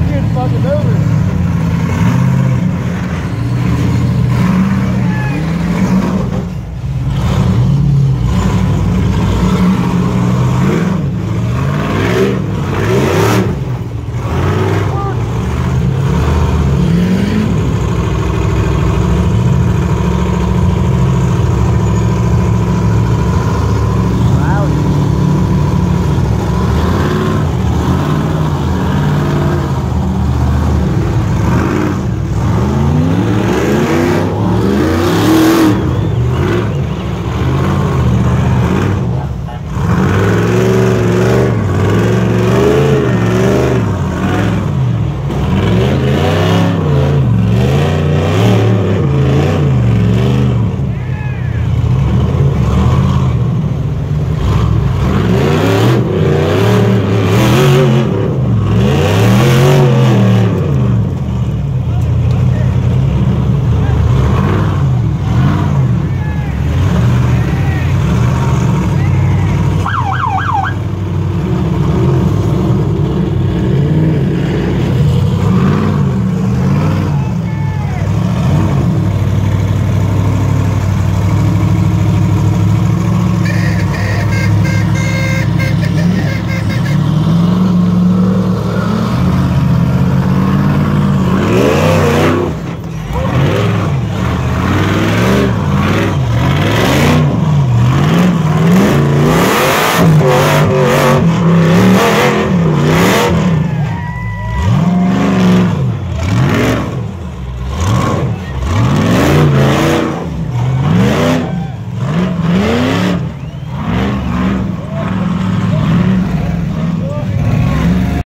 I'm getting fucking over.